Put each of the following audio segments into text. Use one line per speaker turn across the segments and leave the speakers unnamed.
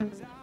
Yes,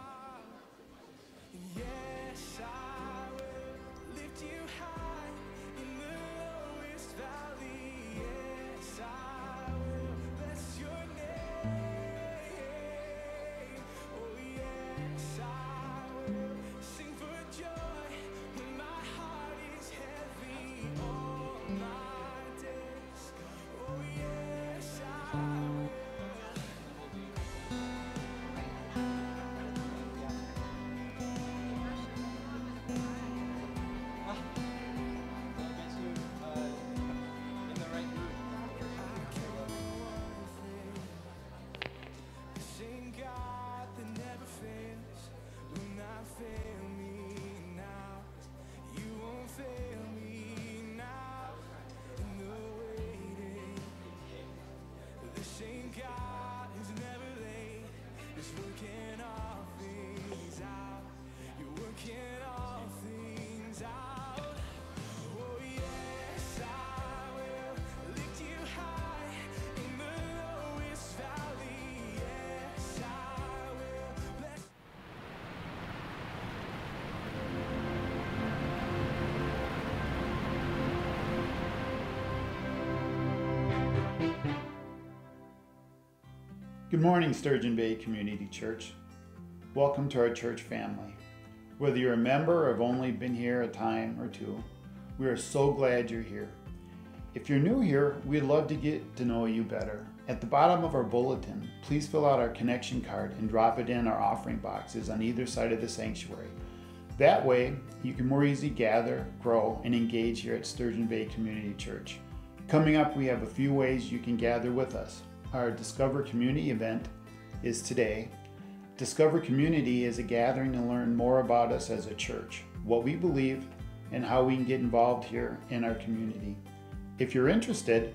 Good morning, Sturgeon Bay Community Church. Welcome to our church family. Whether you're a member or have only been here a time or two, we are so glad you're here. If you're new here, we'd love to get to know you better. At the bottom of our bulletin, please fill out our connection card and drop it in our offering boxes on either side of the sanctuary. That way, you can more easily gather, grow, and engage here at Sturgeon Bay Community Church. Coming up, we have a few ways you can gather with us. Our Discover Community event is today. Discover Community is a gathering to learn more about us as a church, what we believe, and how we can get involved here in our community. If you're interested,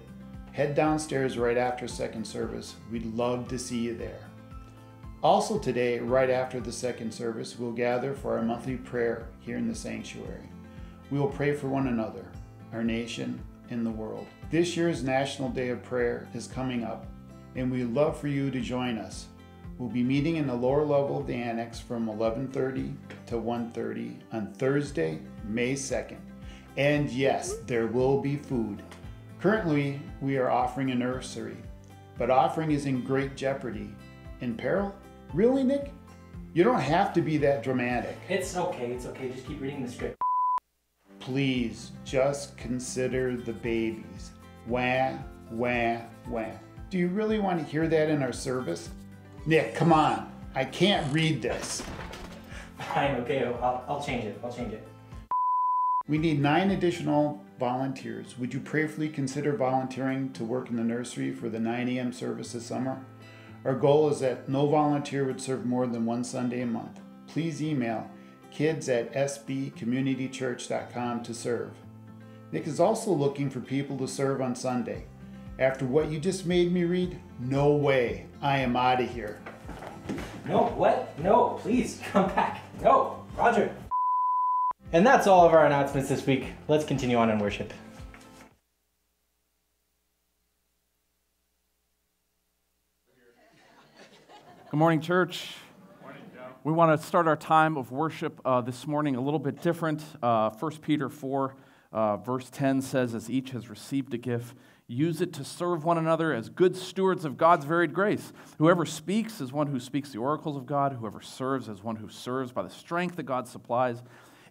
head downstairs right after second service. We'd love to see you there. Also, today, right after the second service, we'll gather for our monthly prayer here in the sanctuary. We will pray for one another, our nation, and the world. This year's National Day of Prayer is coming up, and we'd love for you to join us. We'll be meeting in the lower level of the annex from 11:30 to 1:30 on Thursday, May 2nd. And yes, there will be food. Currently, we are offering a nursery, but offering is in great jeopardy. In peril? Really, Nick? You don't have to be that dramatic.
It's okay, it's okay. Just keep reading the script.
Please just consider the babies. Wah, wah, wah. Do you really want to hear that in our service? Nick, come on. I can't read this.
Fine, okay. I'll, I'll change it. I'll change it.
We need nine additional volunteers. Would you prayerfully consider volunteering to work in the nursery for the 9 a.m. service this summer? Our goal is that no volunteer would serve more than one Sunday a month. Please email kids at sbcommunitychurch.com to serve. Nick is also looking for people to serve on Sunday. After what you just made me read, no way. I am out of here.
No, what? No, please come back. No, Roger. And that's all of our announcements this week. Let's continue on in worship.
Good morning, church. We want to start our time of worship uh, this morning a little bit different. Uh, 1 Peter 4, uh, verse 10 says, As each has received a gift, use it to serve one another as good stewards of God's varied grace. Whoever speaks is one who speaks the oracles of God, whoever serves is one who serves by the strength that God supplies,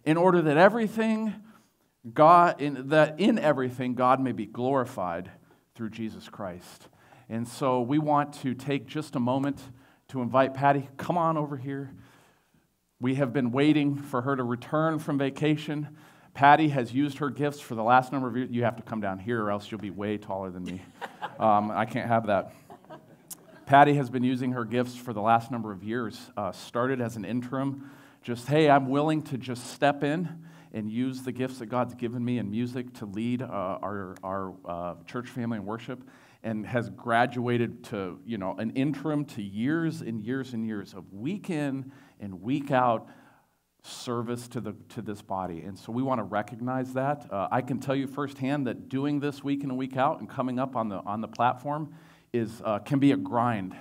in order that everything God, in, that in everything God may be glorified through Jesus Christ. And so we want to take just a moment to invite Patty, come on over here. We have been waiting for her to return from vacation. Patty has used her gifts for the last number of years. You have to come down here, or else you'll be way taller than me. Um, I can't have that. Patty has been using her gifts for the last number of years. Uh, started as an interim, just, hey, I'm willing to just step in and use the gifts that God's given me in music to lead uh, our, our uh, church family and worship, and has graduated to, you know, an interim to years and years and years of week in and week out service to, the, to this body. And so we want to recognize that. Uh, I can tell you firsthand that doing this week in and week out and coming up on the, on the platform is, uh, can be a grind.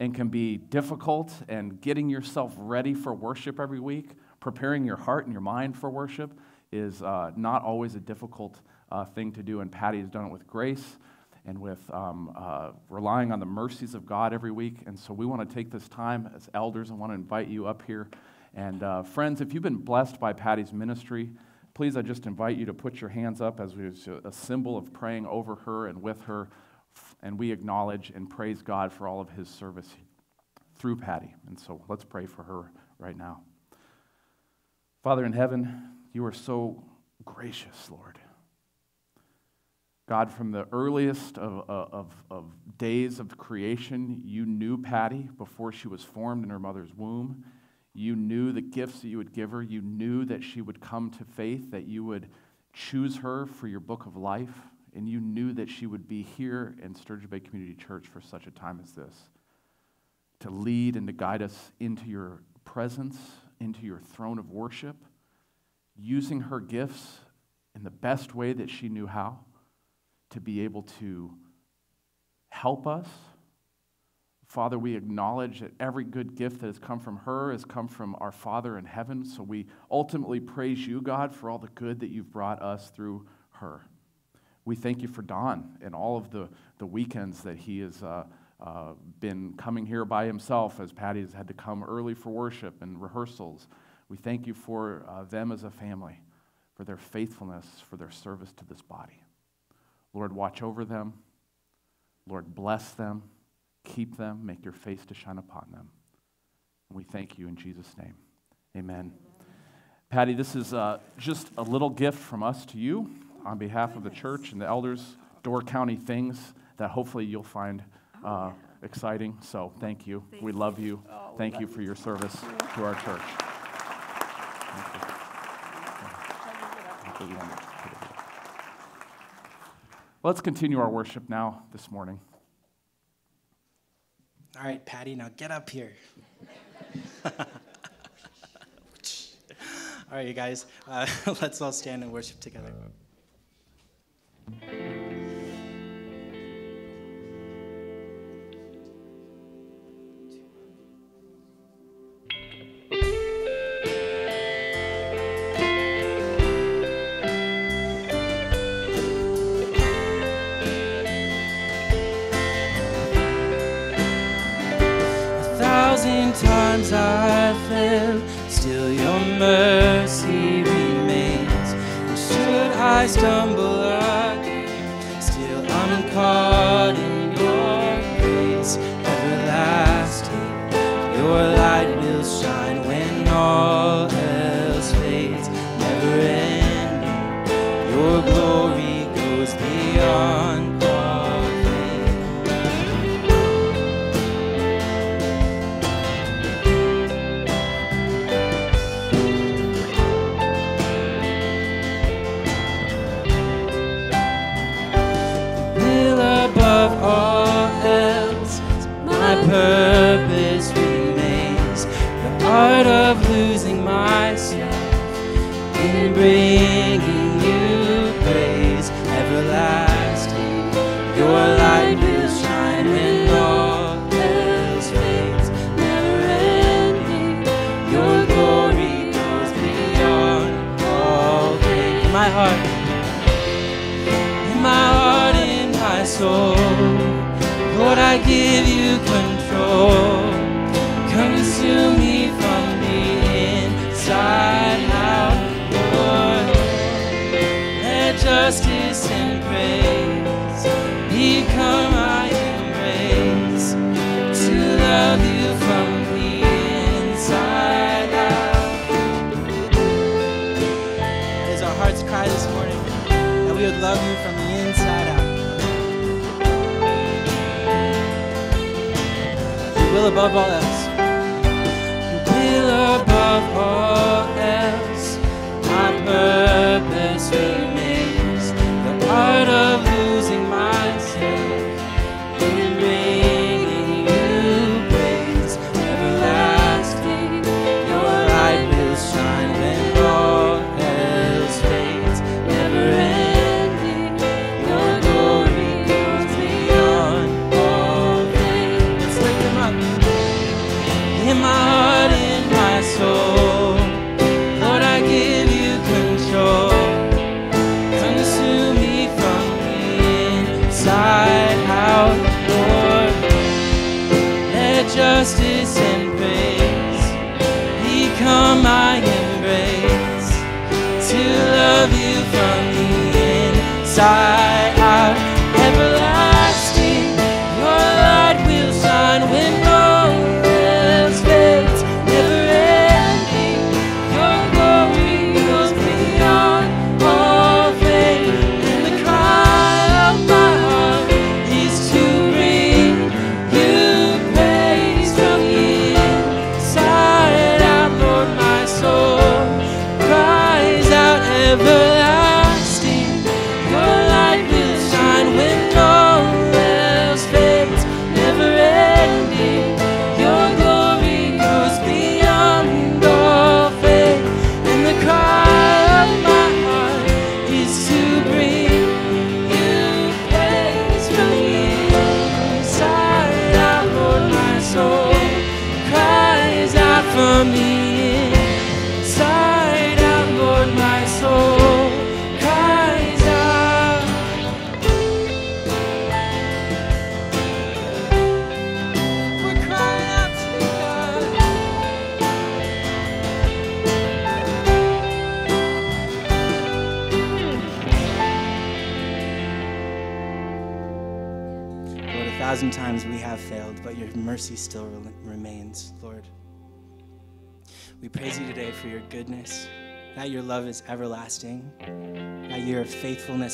and can be difficult, and getting yourself ready for worship every week, preparing your heart and your mind for worship, is uh, not always a difficult uh, thing to do. And Patty has done it with grace and with um, uh, relying on the mercies of God every week. And so we want to take this time as elders and want to invite you up here. And uh, friends, if you've been blessed by Patty's ministry, please, I just invite you to put your hands up as a symbol of praying over her and with her. And we acknowledge and praise God for all of his service through Patty. And so let's pray for her right now. Father in heaven, you are so gracious, Lord. God, from the earliest of, of, of, days of creation, you knew Patty before she was formed in her mother's womb. You knew the gifts that you would give her. You knew that she would come to faith, that you would choose her for your book of life. And you knew that she would be here in Sturgeon Bay Community Church for such a time as this to lead and to guide us into your presence, into your throne of worship, using her gifts in the best way that she knew how to be able to help us. Father, we acknowledge that every good gift that has come from her has come from our Father in heaven. So we ultimately praise you, God, for all the good that you've brought us through her. We thank you for Don and all of the, the weekends that he has uh, uh, been coming here by himself as Patty has had to come early for worship and rehearsals. We thank you for uh, them as a family, for their faithfulness, for their service to this body. Lord, watch over them. Lord, bless them, keep them, make your face to shine upon them. And we thank you in Jesus' name. Amen. Patty, this is uh, just a little gift from us to you on behalf of the church and the elders, Door County things that hopefully you'll find uh, exciting. So thank you. Thank we love you. Oh, thank you for your service to our church. Let's continue our worship now this morning.
All right, Patty, now get up here. all right, you guys, uh, let's all stand and worship together. Stumble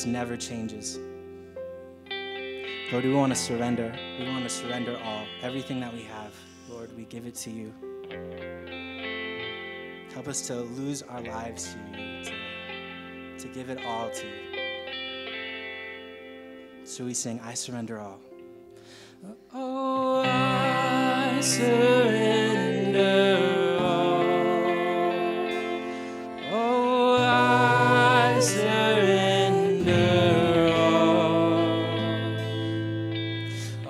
never changes. Lord, we want to surrender. We want to surrender all, everything that we have. Lord, we give it to you. Help us to lose our lives to you today, to give it all to you. So we sing, I surrender all.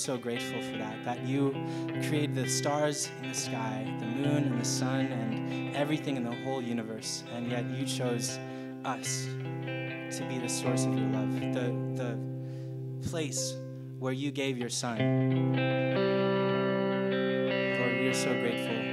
so grateful for that, that you created the stars in the sky, the moon and the sun, and everything in the whole universe, and yet you chose us to be the source of your love, the, the place where you gave your son. Lord, we are so grateful.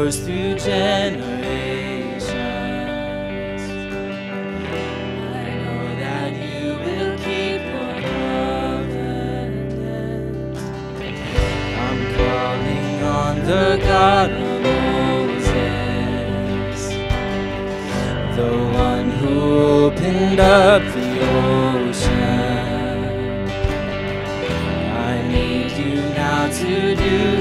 Endures through generations. I know that you will keep your covenant. I'm calling on the God of Moses the one who opened up the ocean. I need you now to do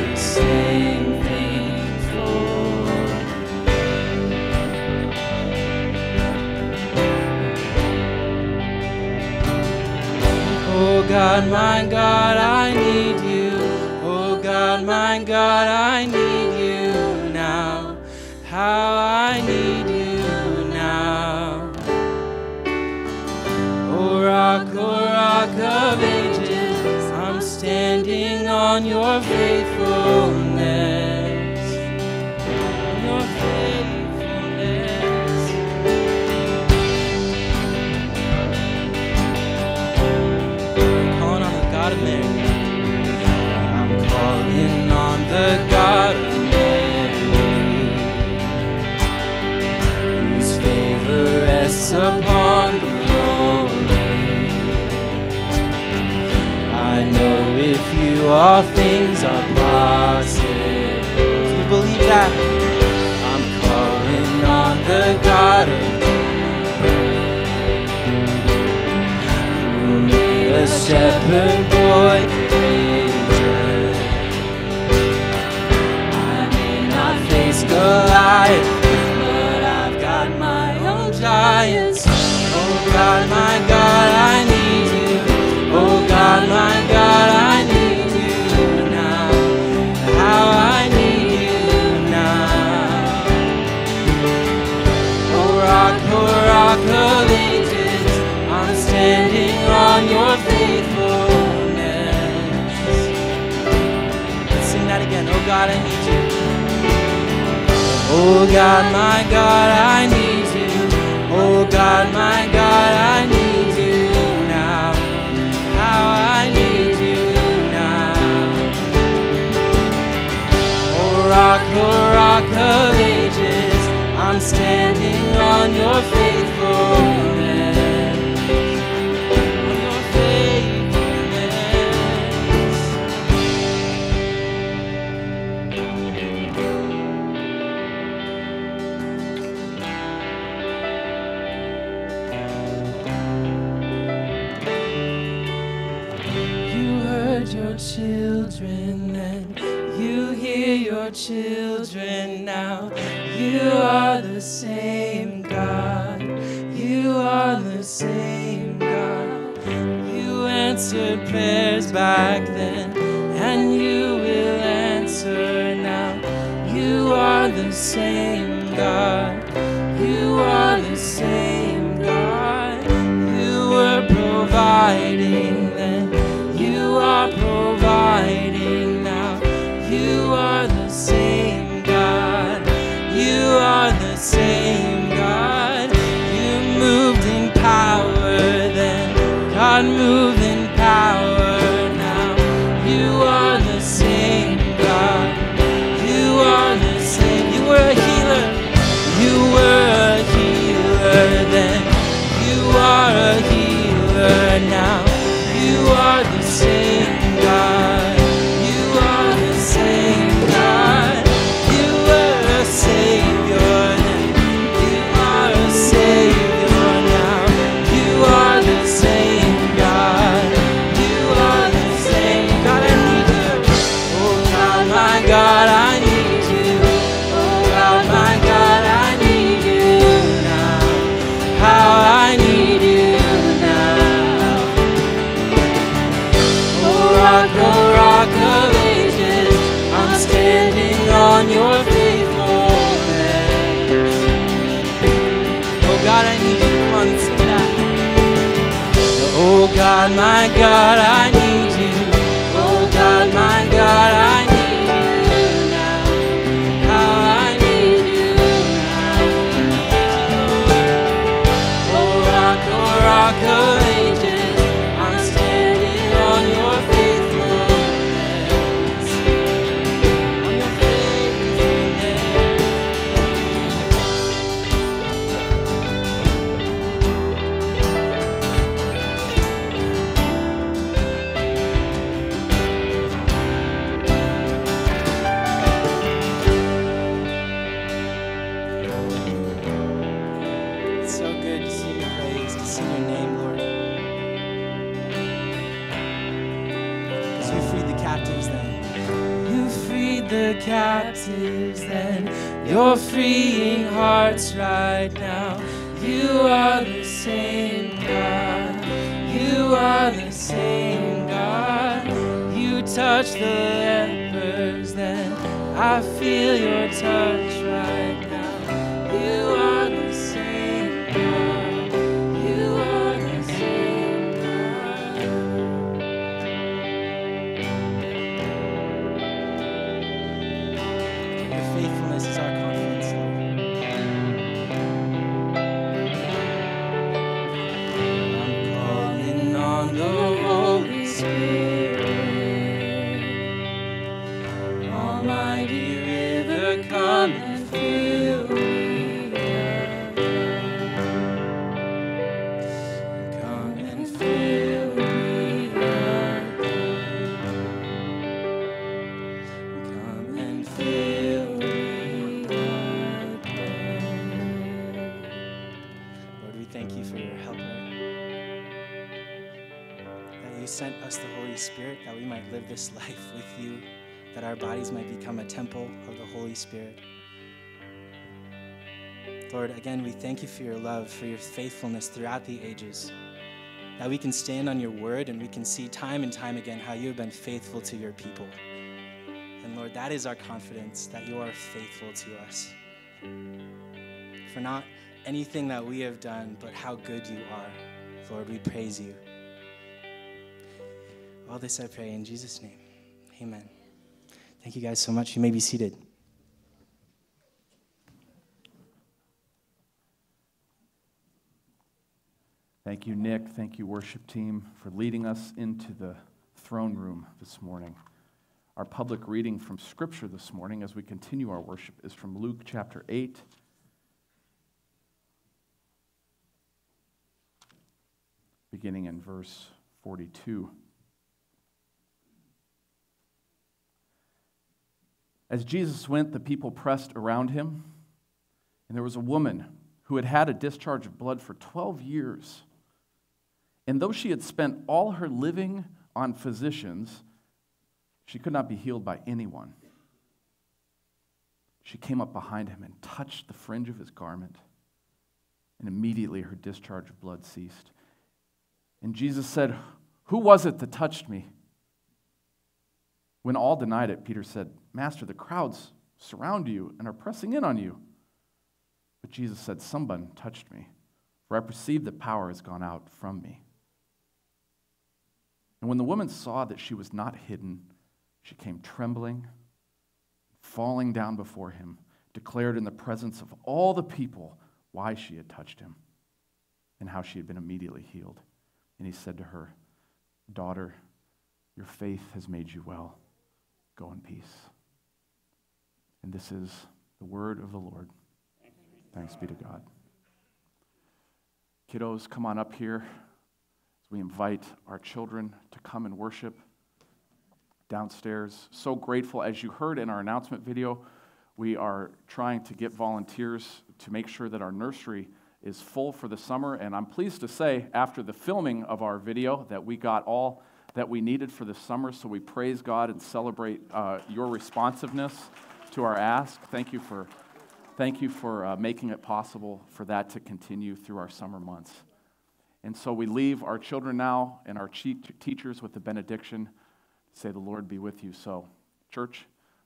God, my God, I need you. Oh God, my God, I need you now. How I need you now. Oh rock, oh rock of ages, I'm standing on your faithfulness. All things are possible. Do you believe that? I'm calling on the God of who made a shepherd boy Oh God, my God, I need you. Oh God, my God, I need you now. How I need you now. Oh rock, oh rock of ages, I'm standing on your faithfulness. Children now. You are the same God, you are the same God. You answered prayers back then, and you will answer now. You are the same God, live this life with you that our bodies might become a temple of the Holy Spirit. Lord, again, we thank you for your love, for your faithfulness throughout the ages. That we can stand on your word and we can see time and time again how you have been faithful to your people. And Lord, that is our confidence that you are faithful to us. For not anything that we have done, but how good you are. Lord, we praise you. All this I pray in Jesus' name. Amen. Thank you guys so much. You may be seated.
Thank you, Nick. Thank you, worship team, for leading us into the throne room this morning. Our public reading from Scripture this morning as we continue our worship is from Luke chapter 8. Beginning in verse 42. As Jesus went, the people pressed around him, and there was a woman who had had a discharge of blood for 12 years. And though she had spent all her living on physicians, she could not be healed by anyone. She came up behind him and touched the fringe of his garment, and immediately her discharge of blood ceased. And Jesus said, Who was it that touched me? When all denied it, Peter said, Master, the crowds surround you and are pressing in on you. But Jesus said, Someone touched me, for I perceive that power has gone out from me. And when the woman saw that she was not hidden, she came trembling, falling down before him, declared in the presence of all the people why she had touched him and how she had been immediately healed. And he said to her, Daughter, your faith has made you well. Go in peace. And this is the word of the Lord. Thanks be to God. Kiddos, come on up here as we invite our children to come and worship downstairs. So grateful. As you heard in our announcement video, we are trying to get volunteers to make sure that our nursery is full for the summer. And I'm pleased to say, after the filming of our video, that we got all that we needed for the summer. So we praise God and celebrate uh, your responsiveness to our ask. Thank you for, thank you for uh, making it possible for that to continue through our summer months. And so we leave our children now and our teachers with the benediction. Say, The Lord be with you. So, church,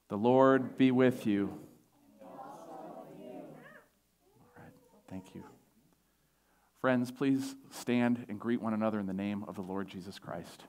the Lord be with you. All right, thank you. Friends, please stand and greet one another in the name of the Lord Jesus Christ.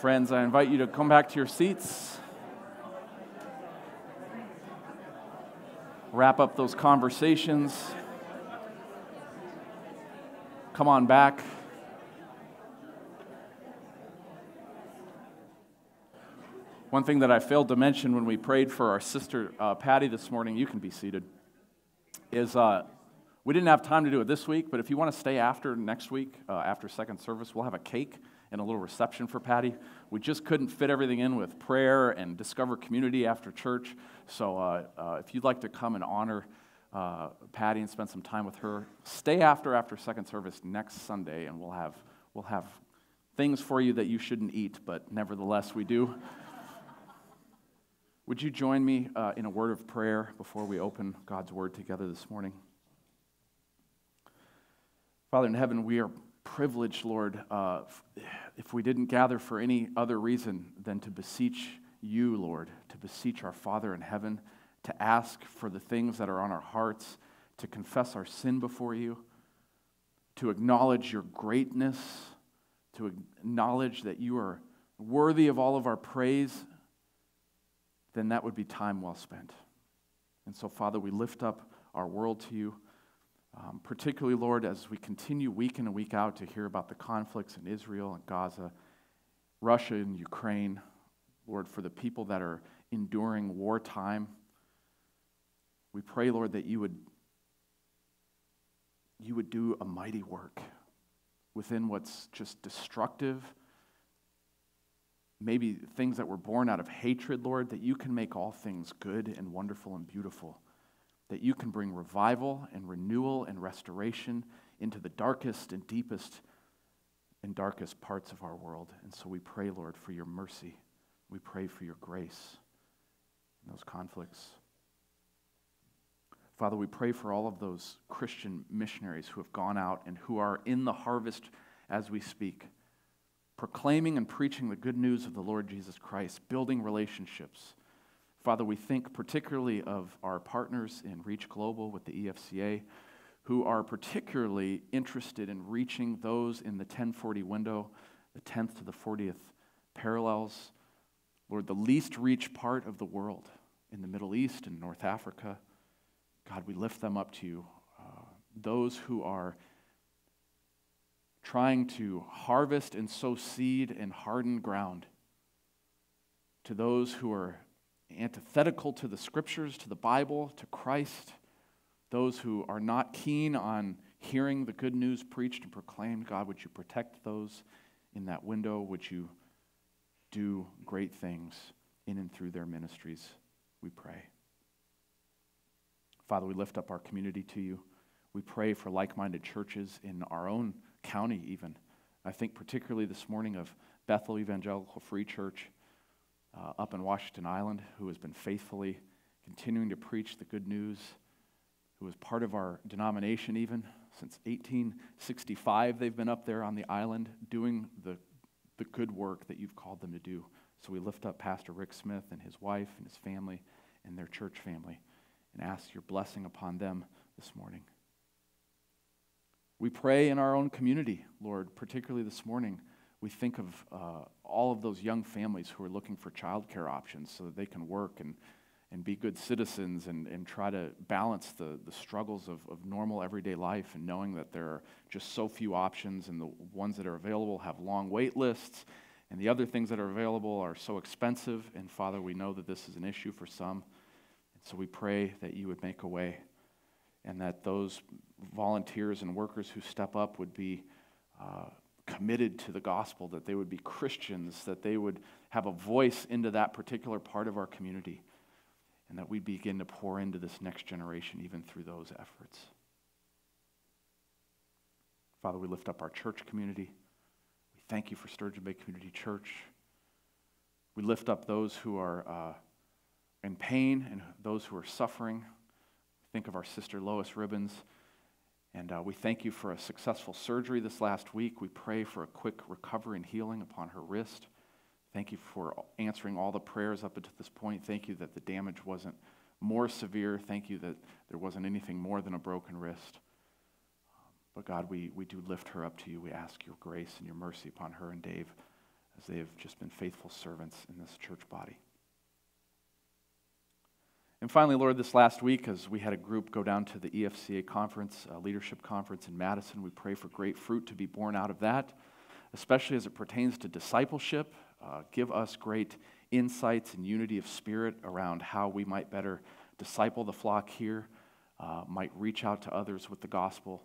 Friends, I invite you to come back to your seats. Wrap up those conversations. Come on back. One thing that I failed to mention when we prayed for our sister uh, Patty this morning, you can be seated, is uh, we didn't have time to do it this week, but if you want to stay after next week, uh, after second service, we'll have a cake and a little reception for Patty. We just couldn't fit everything in with prayer and discover community after church. So uh, uh, if you'd like to come and honor uh, Patty and spend some time with her, stay after after second service next Sunday, and we'll have we'll have things for you that you shouldn't eat, but nevertheless we do. Would you join me uh, in a word of prayer before we open God's word together this morning? Father in heaven, we are privilege, Lord, uh, if we didn't gather for any other reason than to beseech you, Lord, to beseech our Father in heaven, to ask for the things that are on our hearts, to confess our sin before you, to acknowledge your greatness, to acknowledge that you are worthy of all of our praise, then that would be time well spent. And so, Father, we lift up our world to you. Um, particularly, Lord, as we continue week in and week out to hear about the conflicts in Israel and Gaza, Russia and Ukraine, Lord, for the people that are enduring wartime, we pray, Lord, that you would, you would do a mighty work within what's just destructive, maybe things that were born out of hatred, Lord, that you can make all things good and wonderful and beautiful that you can bring revival and renewal and restoration into the darkest and deepest and darkest parts of our world. And so we pray, Lord, for your mercy. We pray for your grace in those conflicts. Father, we pray for all of those Christian missionaries who have gone out and who are in the harvest as we speak, proclaiming and preaching the good news of the Lord Jesus Christ, building relationships. Father, we think particularly of our partners in Reach Global with the EFCA, who are particularly interested in reaching those in the 1040 window, the 10th to the 40th parallels. Lord, the least reached part of the world in the Middle East and North Africa. God, we lift them up to you. Uh, those who are trying to harvest and sow seed in hardened ground, to those who are antithetical to the scriptures, to the Bible, to Christ, those who are not keen on hearing the good news preached and proclaimed. God, would you protect those in that window? Would you do great things in and through their ministries? We pray. Father, we lift up our community to you. We pray for like minded churches in our own county, even. I think particularly this morning of Bethel Evangelical Free Church uh, up in Washington Island, who has been faithfully continuing to preach the good news, who is part of our denomination even. Since 1865, they've been up there on the island doing the, the good work that you've called them to do. So we lift up Pastor Rick Smith and his wife and his family and their church family and ask your blessing upon them this morning. We pray in our own community, Lord, particularly this morning. We think of uh, all of those young families who are looking for childcare options so that they can work and, and be good citizens and, and try to balance the, the struggles of, of normal everyday life and knowing that there are just so few options and the ones that are available have long wait lists and the other things that are available are so expensive. And Father, we know that this is an issue for some. And so we pray that you would make a way and that those volunteers and workers who step up would be uh, committed to the gospel, that they would be Christians, that they would have a voice into that particular part of our community, and that we begin to pour into this next generation even through those efforts. Father, we lift up our church community. We thank you for Sturgeon Bay Community Church. We lift up those who are uh, in pain and those who are suffering. Think of our sister Lois Ribbons. And uh, we thank you for a successful surgery this last week. We pray for a quick recovery and healing upon her wrist. Thank you for answering all the prayers up until this point. Thank you that the damage wasn't more severe. Thank you that there wasn't anything more than a broken wrist. But God, we, we do lift her up to you. We ask your grace and your mercy upon her and Dave as they have just been faithful servants in this church body. And finally, Lord, this last week, as we had a group go down to the EFCA conference, a leadership conference in Madison, we pray for great fruit to be born out of that, especially as it pertains to discipleship. Uh, give us great insights and unity of spirit around how we might better disciple the flock here, uh, might reach out to others with the gospel,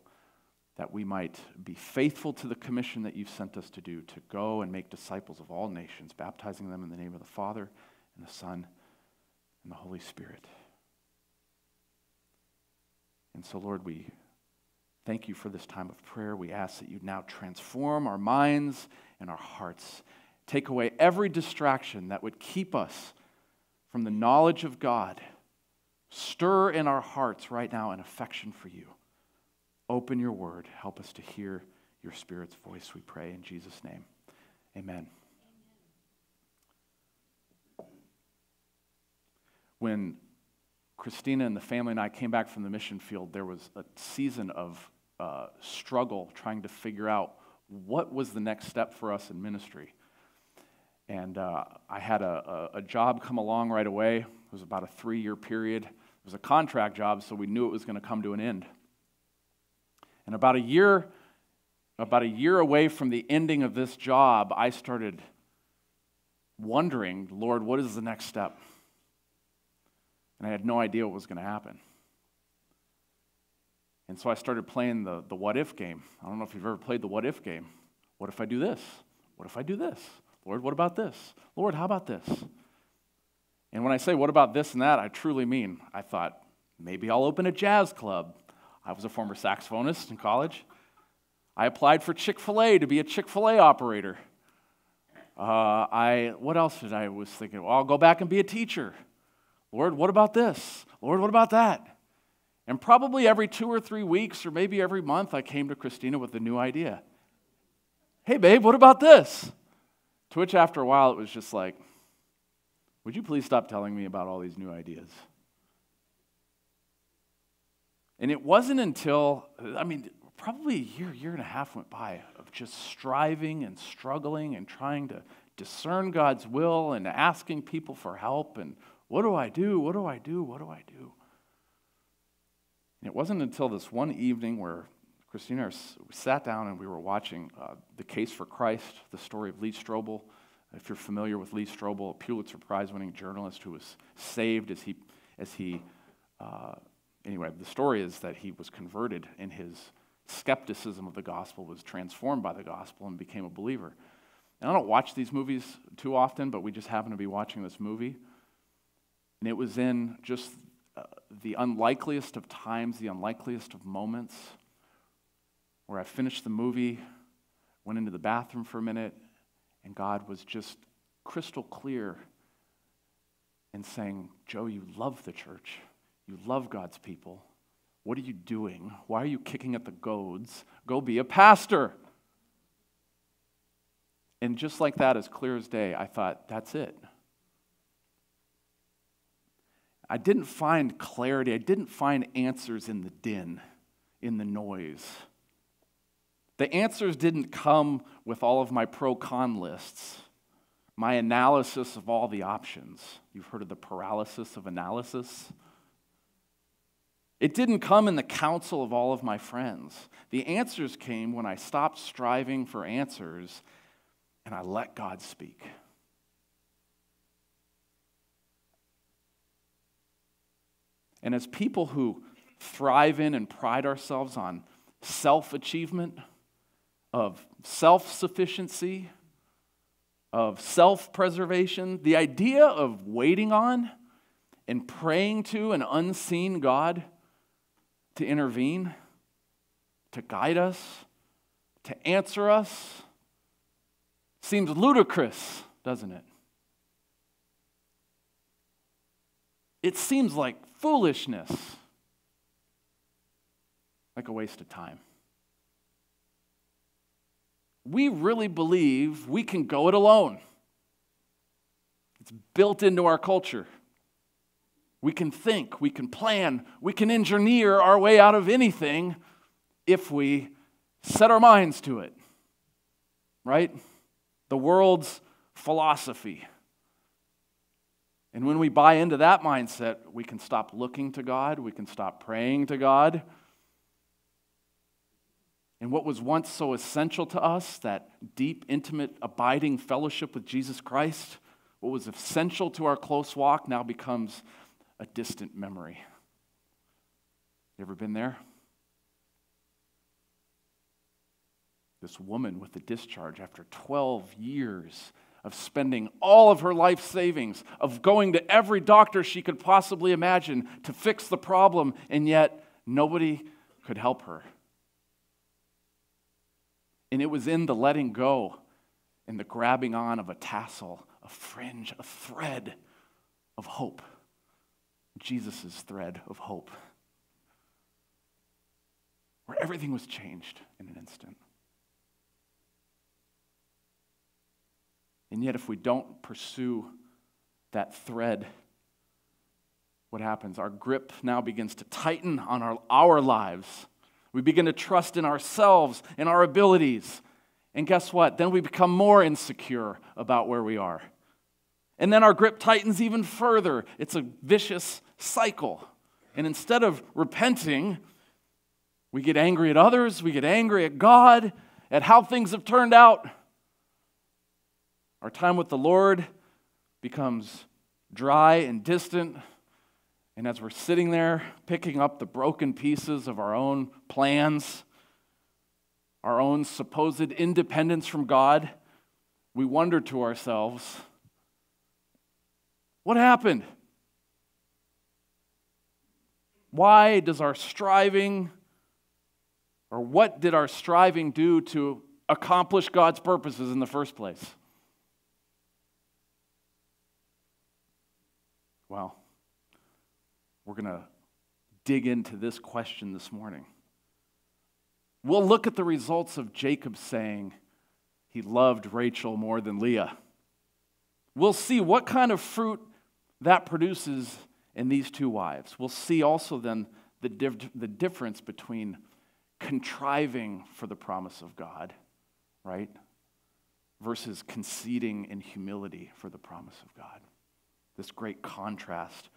that we might be faithful to the commission that you've sent us to do, to go and make disciples of all nations, baptizing them in the name of the Father and the Son and the Holy Spirit. And so, Lord, we thank you for this time of prayer. We ask that you now transform our minds and our hearts. Take away every distraction that would keep us from the knowledge of God. Stir in our hearts right now an affection for you. Open your word. Help us to hear your Spirit's voice, we pray in Jesus' name. Amen. When Christina and the family and I came back from the mission field, there was a season of uh, struggle trying to figure out what was the next step for us in ministry. And uh, I had a, a, a, job come along right away. It was about a three year period. It was a contract job, so we knew it was going to come to an end. And about a year, about a year away from the ending of this job, I started wondering, Lord, what is the next step? And I had no idea what was going to happen. And so I started playing the, the what if game. I don't know if you've ever played the what if game. What if I do this? What if I do this? Lord, what about this? Lord, how about this? And when I say what about this and that, I truly mean I thought maybe I'll open a jazz club. I was a former saxophonist in college. I applied for Chick fil A to be a Chick fil A operator. Uh, I, what else did I was thinking? Well, I'll go back and be a teacher. Lord, what about this? Lord, what about that? And probably every two or three weeks, or maybe every month, I came to Christina with a new idea. Hey, babe, what about this? To which, after a while, it was just like, would you please stop telling me about all these new ideas? And it wasn't until, I mean, probably a year, year and a half went by of just striving and struggling and trying to discern God's will and asking people for help and what do I do? What do I do? What do I do? And it wasn't until this one evening where Christina sat down and we were watching uh, The Case for Christ, the story of Lee Strobel. If you're familiar with Lee Strobel, a Pulitzer Prize winning journalist who was saved as he, as he uh, anyway, the story is that he was converted and his skepticism of the gospel was transformed by the gospel and became a believer. And I don't watch these movies too often, but we just happened to be watching this movie. And it was in just uh, the unlikeliest of times, the unlikeliest of moments, where I finished the movie, went into the bathroom for a minute, and God was just crystal clear in saying, Joe, you love the church. You love God's people. What are you doing? Why are you kicking at the goads? Go be a pastor. And just like that, as clear as day, I thought, that's it. I didn't find clarity. I didn't find answers in the din, in the noise. The answers didn't come with all of my pro con lists, my analysis of all the options. You've heard of the paralysis of analysis. It didn't come in the counsel of all of my friends. The answers came when I stopped striving for answers and I let God speak. And as people who thrive in and pride ourselves on self achievement, of self sufficiency, of self preservation, the idea of waiting on and praying to an unseen God to intervene, to guide us, to answer us, seems ludicrous, doesn't it? It seems like foolishness, like a waste of time. We really believe we can go it alone. It's built into our culture. We can think, we can plan, we can engineer our way out of anything if we set our minds to it. Right? The world's philosophy. And when we buy into that mindset, we can stop looking to God, we can stop praying to God. And what was once so essential to us, that deep, intimate, abiding fellowship with Jesus Christ, what was essential to our close walk now becomes a distant memory. You ever been there? This woman with the discharge after 12 years of spending all of her life savings, of going to every doctor she could possibly imagine to fix the problem, and yet nobody could help her. And it was in the letting go and the grabbing on of a tassel, a fringe, a thread of hope. Jesus' thread of hope, where everything was changed in an instant. And yet, if we don't pursue that thread, what happens? Our grip now begins to tighten on our, our lives. We begin to trust in ourselves and our abilities. And guess what? Then we become more insecure about where we are. And then our grip tightens even further. It's a vicious cycle. And instead of repenting, we get angry at others, we get angry at God, at how things have turned out. Our time with the Lord becomes dry and distant. And as we're sitting there picking up the broken pieces of our own plans, our own supposed independence from God, we wonder to ourselves, what happened? Why does our striving, or what did our striving do to accomplish God's purposes in the first place? Well, we're going to dig into this question this morning. We'll look at the results of Jacob saying he loved Rachel more than Leah we'll see what kind of fruit that produces in these two wives. We'll see also then the, the difference between contriving for the promise of God, right, versus conceding in humility for the promise of God. This great contrast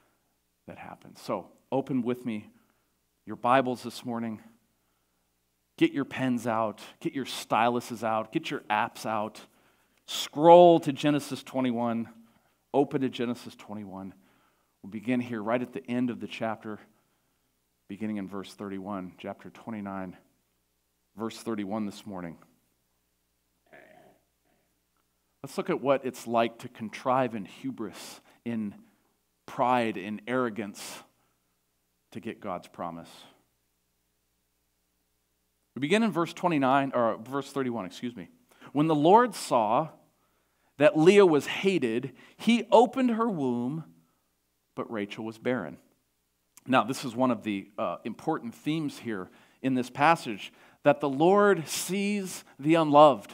that happens. So, open with me your Bibles this morning. Get your pens out, get your styluses out, get your apps out. Scroll to Genesis 21. Open to Genesis 21. We'll begin here right at the end of the chapter, beginning in verse 31, chapter 29, verse 31 this morning. Let's look at what it's like to contrive in hubris, in pride, in arrogance to get God's promise. We begin in verse 29, or verse 31, excuse me. When the Lord saw that Leah was hated, he opened her womb, but Rachel was barren. Now, this is one of the uh, important themes here in this passage that the Lord sees the unloved.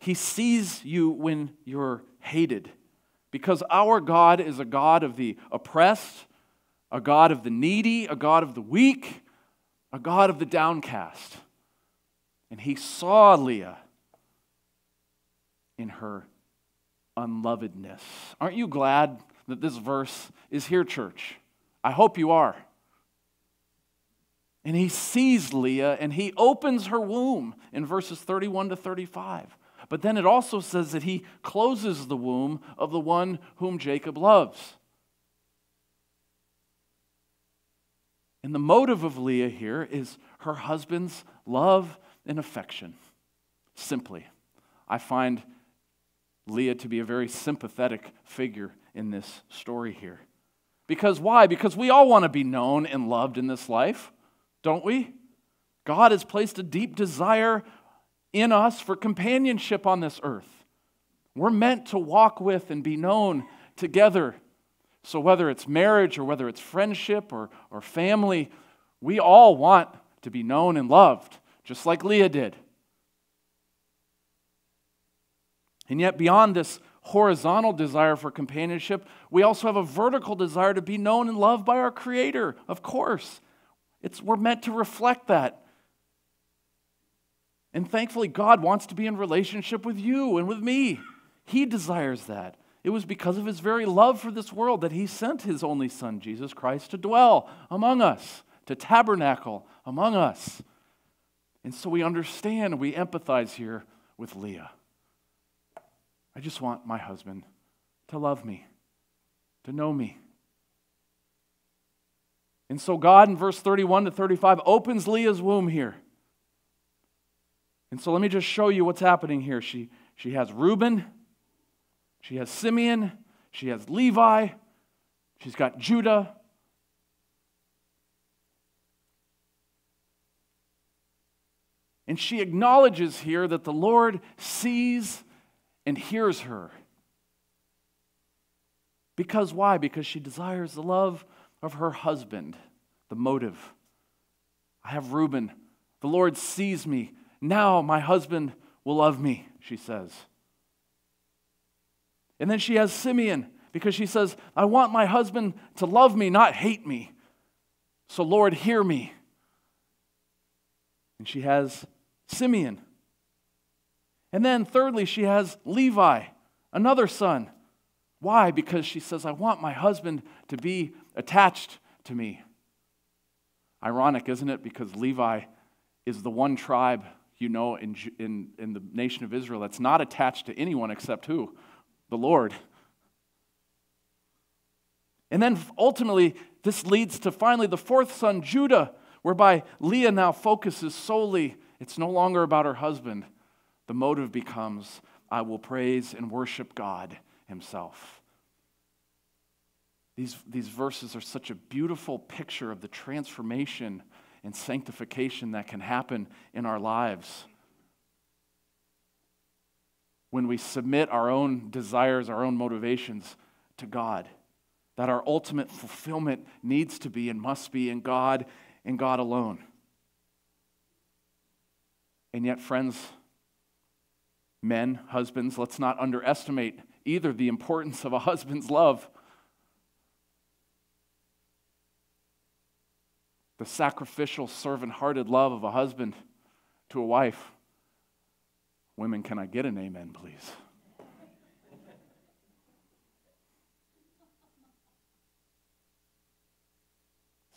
He sees you when you're hated. Because our God is a God of the oppressed, a God of the needy, a God of the weak, a God of the downcast. And he saw Leah in her unlovedness. Aren't you glad that this verse is here, church? I hope you are. And he sees Leah and he opens her womb in verses 31 to 35. But then it also says that he closes the womb of the one whom Jacob loves. And the motive of Leah here is her husband's love and affection. Simply, I find Leah to be a very sympathetic figure in this story here. Because why? Because we all want to be known and loved in this life, don't we? God has placed a deep desire in us for companionship on this earth. We're meant to walk with and be known together. So, whether it's marriage or whether it's friendship or, or family, we all want to be known and loved, just like Leah did. And yet, beyond this horizontal desire for companionship, we also have a vertical desire to be known and loved by our Creator, of course. It's, we're meant to reflect that. And thankfully, God wants to be in relationship with you and with me. He desires that. It was because of his very love for this world that he sent his only Son, Jesus Christ, to dwell among us, to tabernacle among us. And so we understand, we empathize here with Leah. I just want my husband to love me, to know me. And so God, in verse 31 to 35, opens Leah's womb here. And so let me just show you what's happening here. She, she has Reuben, she has Simeon, she has Levi, she's got Judah. And she acknowledges here that the Lord sees and hears her. Because why? Because she desires the love of her husband, the motive. I have Reuben. The Lord sees me. Now my husband will love me, she says. And then she has Simeon because she says, I want my husband to love me, not hate me. So, Lord, hear me. And she has Simeon. And then, thirdly, she has Levi, another son. Why? Because she says, I want my husband to be attached to me. Ironic, isn't it? Because Levi is the one tribe, you know, in, in, in the nation of Israel that's not attached to anyone except who? The Lord. And then ultimately, this leads to finally the fourth son, Judah, whereby Leah now focuses solely, it's no longer about her husband the motive becomes I will praise and worship God Himself. These, these verses are such a beautiful picture of the transformation and sanctification that can happen in our lives when we submit our own desires, our own motivations to God. That our ultimate fulfillment needs to be and must be in God and God alone. And yet, friends, Men, husbands, let's not underestimate either the importance of a husband's love. The sacrificial, servant hearted love of a husband to a wife. Women, can I get an amen, please?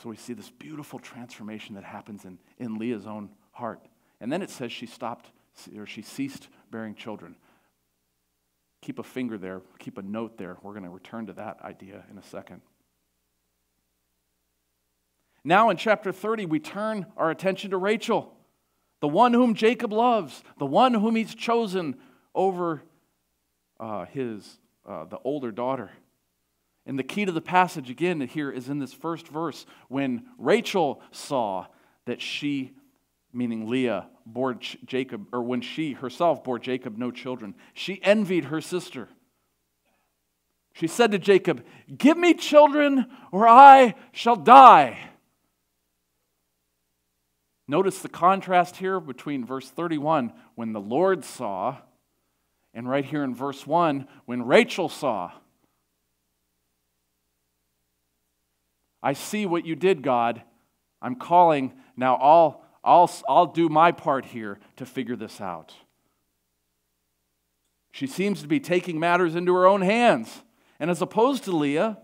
So we see this beautiful transformation that happens in, in Leah's own heart. And then it says she stopped or she ceased bearing children. Keep a finger there, keep a note there. We're going to return to that idea in a second. Now in chapter 30, we turn our attention to Rachel, the one whom Jacob loves, the one whom he's chosen over uh, his, uh, the older daughter. And the key to the passage again here is in this first verse when Rachel saw that she, meaning Leah, bore Jacob, or when she herself bore Jacob no children, she envied her sister. She said to Jacob, Give me children, or I shall die. Notice the contrast here between verse 31, when the Lord saw, and right here in verse 1, when Rachel saw. I see what you did, God. I'm calling. Now I'll, I'll, I'll do my part here to figure this out. She seems to be taking matters into her own hands. And as opposed to Leah,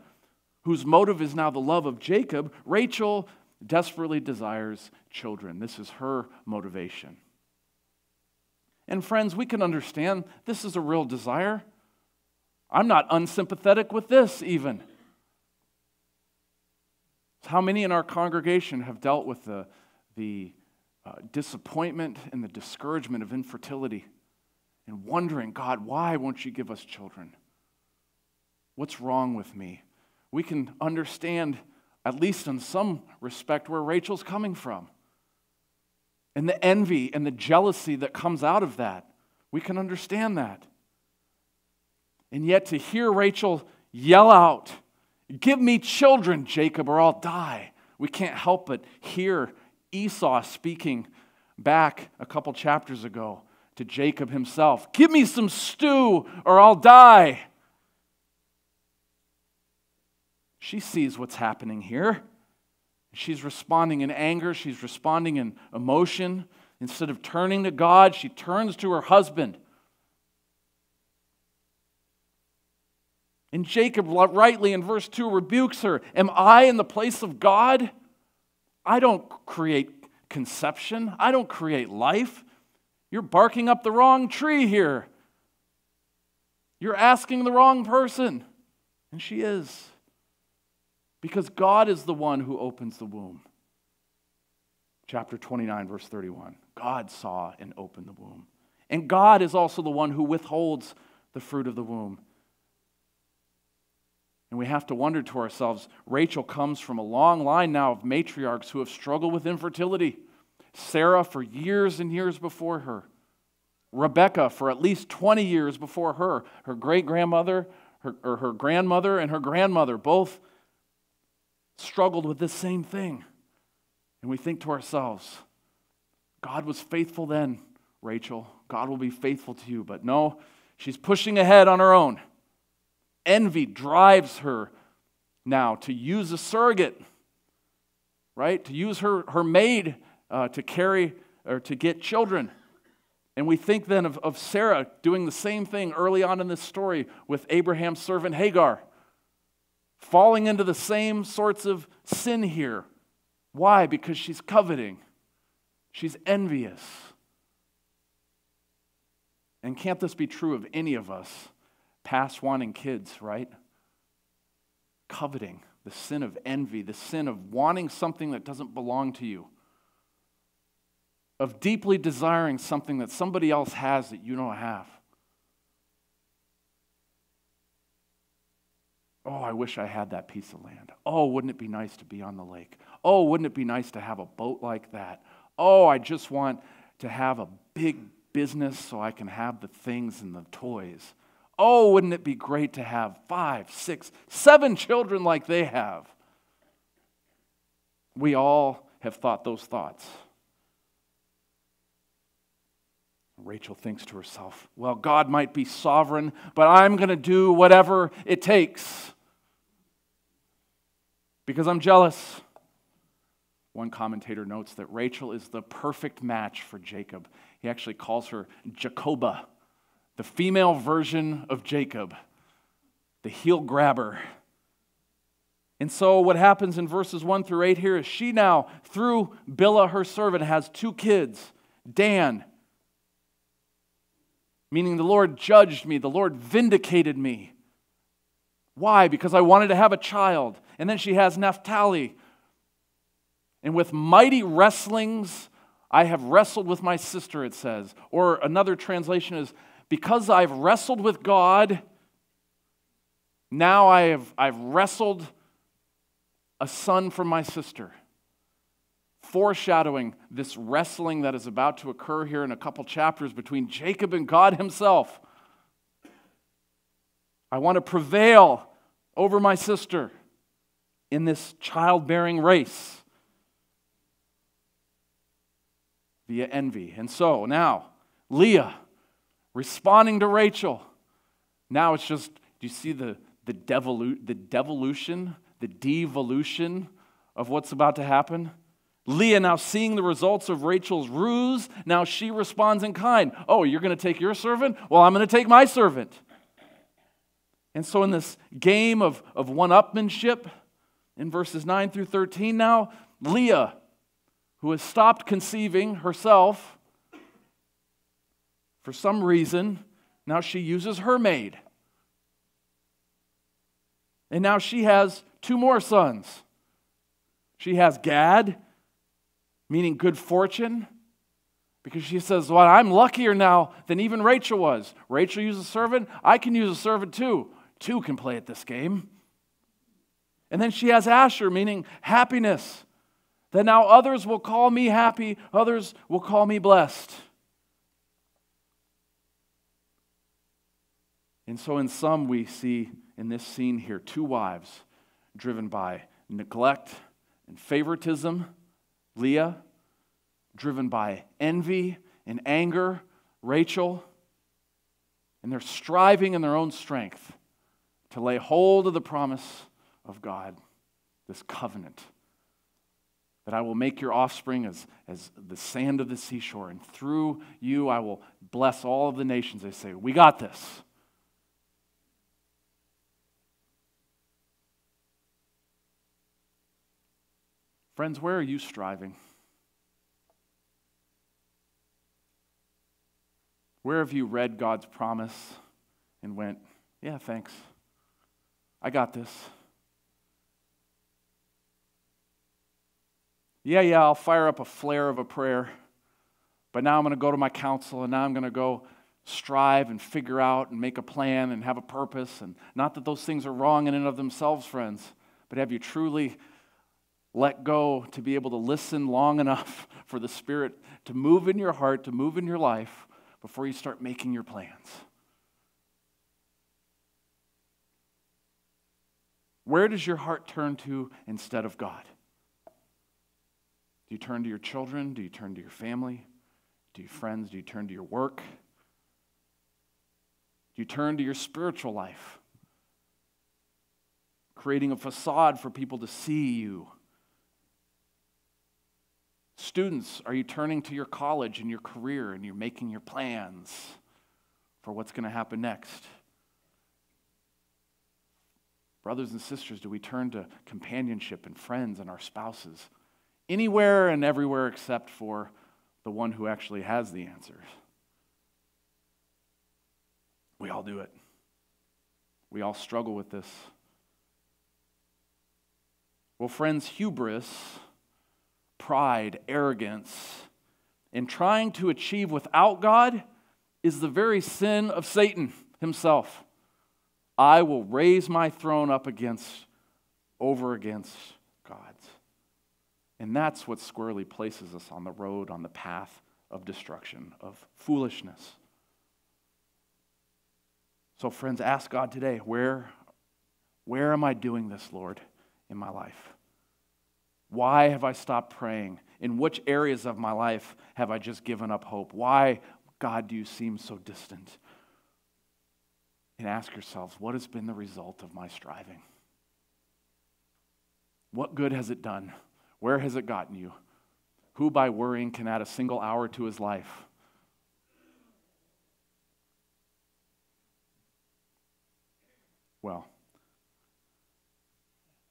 whose motive is now the love of Jacob, Rachel desperately desires children. This is her motivation. And friends, we can understand this is a real desire. I'm not unsympathetic with this, even. How many in our congregation have dealt with the, the uh, disappointment and the discouragement of infertility and wondering, God, why won't you give us children? What's wrong with me? We can understand, at least in some respect, where Rachel's coming from. And the envy and the jealousy that comes out of that. We can understand that. And yet to hear Rachel yell out, Give me children, Jacob, or I'll die. We can't help but hear Esau speaking back a couple chapters ago to Jacob himself Give me some stew, or I'll die. She sees what's happening here. She's responding in anger, she's responding in emotion. Instead of turning to God, she turns to her husband. And Jacob rightly in verse 2 rebukes her Am I in the place of God? I don't create conception, I don't create life. You're barking up the wrong tree here. You're asking the wrong person. And she is. Because God is the one who opens the womb. Chapter 29, verse 31. God saw and opened the womb. And God is also the one who withholds the fruit of the womb. And we have to wonder to ourselves Rachel comes from a long line now of matriarchs who have struggled with infertility. Sarah for years and years before her. Rebecca for at least 20 years before her. Her great grandmother, her, or her grandmother, and her grandmother both struggled with this same thing. And we think to ourselves, God was faithful then, Rachel. God will be faithful to you. But no, she's pushing ahead on her own. Envy drives her now to use a surrogate, right? To use her, her maid uh, to carry or to get children. And we think then of, of Sarah doing the same thing early on in this story with Abraham's servant Hagar, falling into the same sorts of sin here. Why? Because she's coveting, she's envious. And can't this be true of any of us? past wanting kids, right? Coveting, the sin of envy, the sin of wanting something that doesn't belong to you, of deeply desiring something that somebody else has that you don't have. Oh, I wish I had that piece of land. Oh, wouldn't it be nice to be on the lake? Oh, wouldn't it be nice to have a boat like that? Oh, I just want to have a big business so I can have the things and the toys. Oh, wouldn't it be great to have five, six, seven children like they have? We all have thought those thoughts. Rachel thinks to herself, well, God might be sovereign, but I'm going to do whatever it takes because I'm jealous. One commentator notes that Rachel is the perfect match for Jacob. He actually calls her Jacoba, the female version of Jacob, the heel grabber. And so, what happens in verses 1 through 8 here is she now, through Bilhah, her servant, has two kids Dan, meaning the Lord judged me, the Lord vindicated me. Why? Because I wanted to have a child. And then she has Naphtali, and with mighty wrestlings, I have wrestled with my sister, it says. Or another translation is, because I've wrestled with God, now I have, I've wrestled a son from my sister. Foreshadowing this wrestling that is about to occur here in a couple chapters between Jacob and God Himself. I want to prevail over my sister in this childbearing race. via envy. And so now, Leah responding to Rachel. Now it's just, do you see the, the, devolu- the devolution, the devolution of what's about to happen? Leah now seeing the results of Rachel's ruse, now she responds in kind. Oh, you're going to take your servant? Well, I'm going to take my servant. And so, in this game of, of one upmanship, in verses 9 through 13, now, Leah who has stopped conceiving herself for some reason. Now she uses her maid. And now she has two more sons. She has Gad, meaning good fortune, because she says, Well, I'm luckier now than even Rachel was. Rachel used a servant, I can use a servant too. Two can play at this game. And then she has Asher, meaning happiness. That now others will call me happy, others will call me blessed. And so, in some, we see in this scene here two wives driven by neglect and favoritism, Leah, driven by envy and anger, Rachel, and they're striving in their own strength to lay hold of the promise of God, this covenant that I will make your offspring as, as the sand of the seashore, and through you I will bless all of the nations. They say, We got this. Friends, where are you striving? Where have you read God's promise and went, Yeah, thanks. I got this. Yeah, yeah, I'll fire up a flare of a prayer, but now I'm going to go to my council and now I'm going to go strive and figure out and make a plan and have a purpose. And not that those things are wrong in and of themselves, friends, but have you truly let go to be able to listen long enough for the Spirit to move in your heart, to move in your life before you start making your plans? Where does your heart turn to instead of God? Do you turn to your children? Do you turn to your family? Do you friends? Do you turn to your work? Do you turn to your spiritual life? Creating a facade for people to see you. Students, are you turning to your college and your career and you're making your plans for what's going to happen next? Brothers and sisters, do we turn to companionship and friends and our spouses? Anywhere and everywhere except for the one who actually has the answers. We all do it. We all struggle with this. Well, friends, hubris, pride, arrogance, and trying to achieve without God is the very sin of Satan himself. I will raise my throne up against, over against. And that's what squarely places us on the road, on the path of destruction, of foolishness. So, friends, ask God today where, where am I doing this, Lord, in my life? Why have I stopped praying? In which areas of my life have I just given up hope? Why, God do you seem so distant? And ask yourselves, what has been the result of my striving? What good has it done? Where has it gotten you? Who by worrying can add a single hour to his life? Well,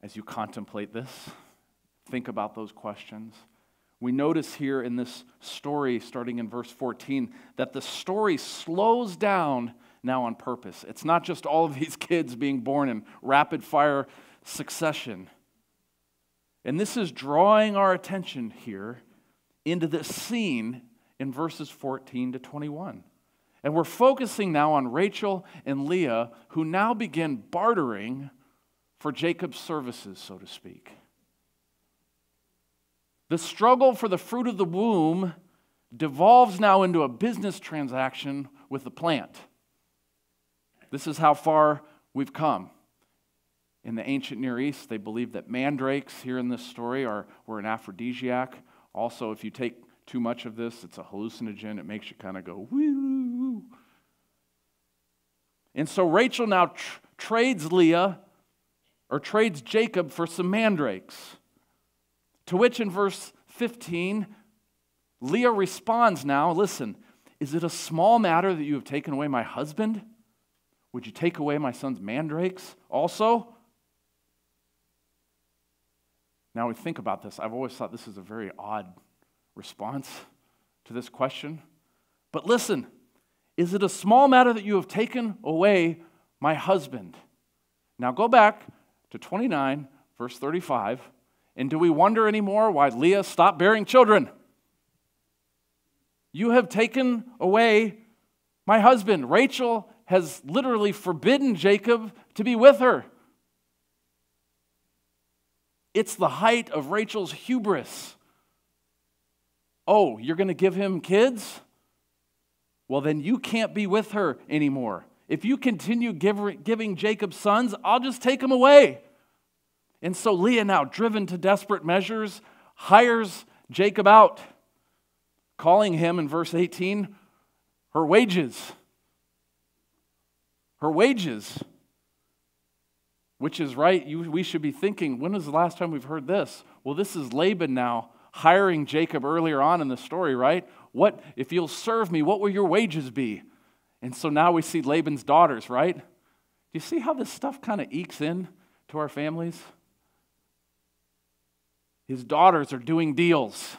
as you contemplate this, think about those questions. We notice here in this story, starting in verse 14, that the story slows down now on purpose. It's not just all of these kids being born in rapid fire succession. And this is drawing our attention here into this scene in verses 14 to 21. And we're focusing now on Rachel and Leah, who now begin bartering for Jacob's services, so to speak. The struggle for the fruit of the womb devolves now into a business transaction with the plant. This is how far we've come. In the ancient Near East, they believed that mandrakes here in this story are, were an aphrodisiac. Also, if you take too much of this, it's a hallucinogen. It makes you kind of go, woo. And so Rachel now tr- trades Leah or trades Jacob for some mandrakes. To which in verse 15, Leah responds now listen, is it a small matter that you have taken away my husband? Would you take away my son's mandrakes also? Now we think about this. I've always thought this is a very odd response to this question. But listen, is it a small matter that you have taken away my husband? Now go back to 29, verse 35. And do we wonder anymore why Leah stopped bearing children? You have taken away my husband. Rachel has literally forbidden Jacob to be with her. It's the height of Rachel's hubris. Oh, you're going to give him kids? Well, then you can't be with her anymore. If you continue give, giving Jacob sons, I'll just take them away. And so Leah, now driven to desperate measures, hires Jacob out, calling him in verse 18 her wages. Her wages. Which is right, you, we should be thinking, when was the last time we've heard this? Well, this is Laban now hiring Jacob earlier on in the story, right? What, if you'll serve me, what will your wages be? And so now we see Laban's daughters, right? Do you see how this stuff kind of ekes in to our families? His daughters are doing deals.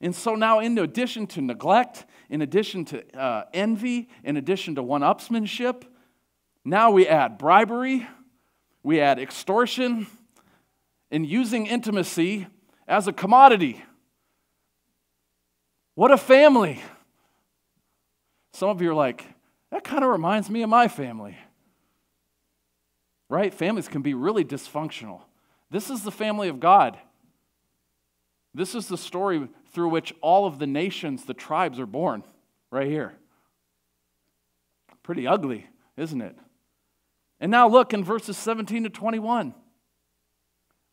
And so now, in addition to neglect, in addition to uh, envy, in addition to one upsmanship, now we add bribery, we add extortion, and using intimacy as a commodity. What a family! Some of you are like, that kind of reminds me of my family right? Families can be really dysfunctional. This is the family of God. This is the story through which all of the nations, the tribes are born, right here. Pretty ugly, isn't it? And now look in verses 17 to 21.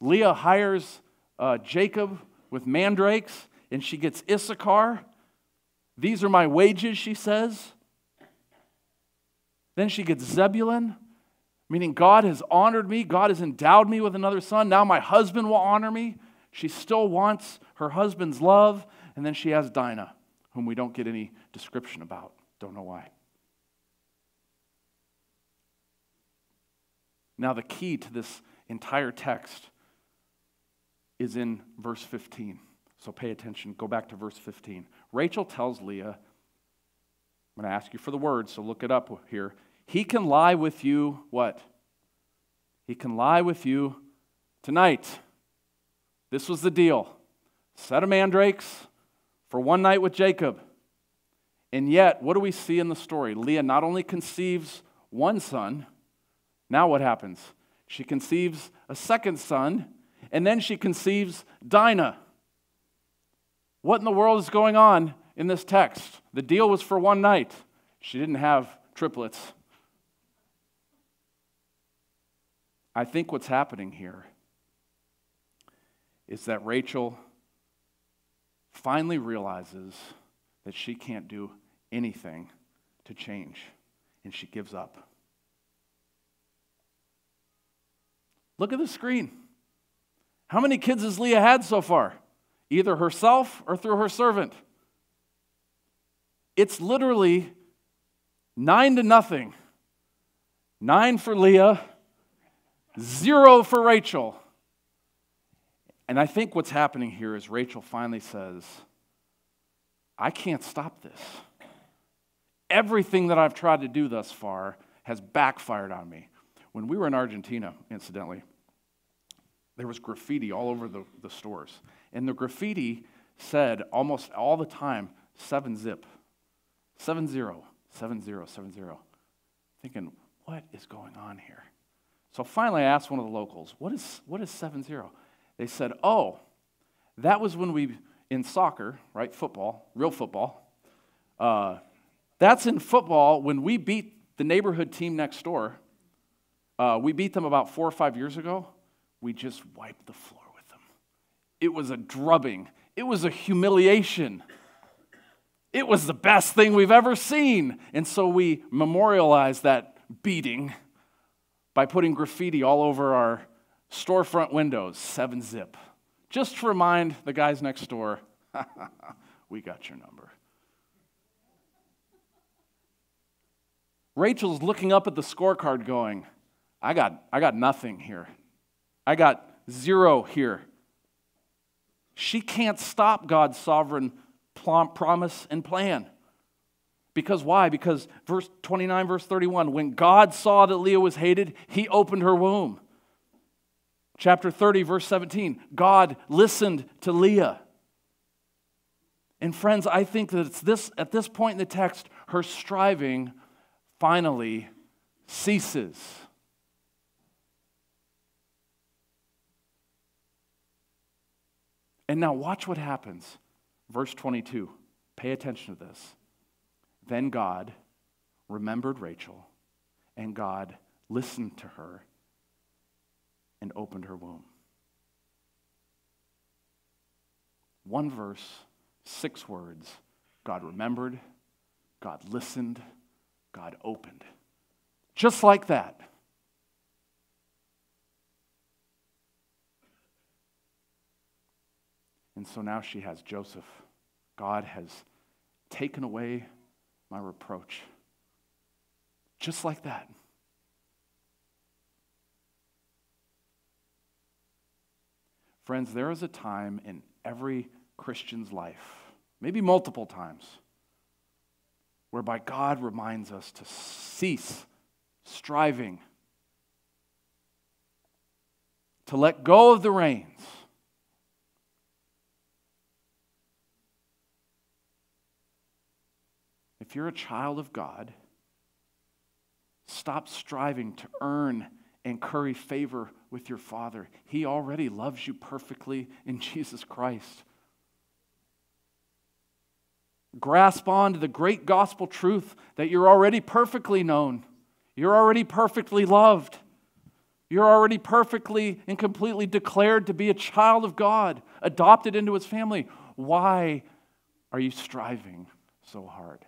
Leah hires uh, Jacob with mandrakes, and she gets Issachar. These are my wages, she says. Then she gets Zebulun meaning God has honored me, God has endowed me with another son. Now my husband will honor me. She still wants her husband's love. And then she has Dinah, whom we don't get any description about. Don't know why. Now, the key to this entire text is in verse 15. So pay attention. Go back to verse 15. Rachel tells Leah, I'm going to ask you for the word, so look it up here. He can lie with you what? He can lie with you tonight. This was the deal. Set of mandrakes for one night with Jacob. And yet, what do we see in the story? Leah not only conceives one son, now what happens? She conceives a second son, and then she conceives Dinah. What in the world is going on in this text? The deal was for one night. She didn't have triplets. I think what's happening here is that Rachel finally realizes that she can't do anything to change, and she gives up. Look at the screen. How many kids has Leah had so far? Either herself or through her servant. It's literally nine to nothing. Nine for Leah, zero for Rachel. And I think what's happening here is Rachel finally says, I can't stop this. Everything that I've tried to do thus far has backfired on me. When we were in Argentina, incidentally, there was graffiti all over the, the stores. And the graffiti said almost all the time, seven zip, seven zero, seven zero, seven zero. Thinking, what is going on here? So finally I asked one of the locals, what is, what is seven zero? They said, oh, that was when we, in soccer, right, football, real football, uh, that's in football when we beat the neighborhood team next door. Uh, we beat them about four or five years ago. We just wiped the floor with them. It was a drubbing, it was a humiliation. It was the best thing we've ever seen. And so we memorialized that beating by putting graffiti all over our storefront windows, seven zip, just to remind the guys next door, we got your number. Rachel's looking up at the scorecard going, I got, I got nothing here. I got zero here. She can't stop God's sovereign promise and plan. Because why? Because verse 29, verse 31, when God saw that Leah was hated, he opened her womb. Chapter 30, verse 17, God listened to Leah. And friends, I think that it's this at this point in the text, her striving finally ceases. And now watch what happens. Verse 22. Pay attention to this. Then God remembered Rachel, and God listened to her and opened her womb. One verse, six words. God remembered, God listened, God opened. Just like that. And so now she has Joseph. God has taken away my reproach. Just like that. Friends, there is a time in every Christian's life, maybe multiple times, whereby God reminds us to cease striving, to let go of the reins. If you're a child of God, stop striving to earn and curry favor with your Father. He already loves you perfectly in Jesus Christ. Grasp on to the great gospel truth that you're already perfectly known, you're already perfectly loved. You're already perfectly and completely declared to be a child of God, adopted into his family. Why are you striving so hard?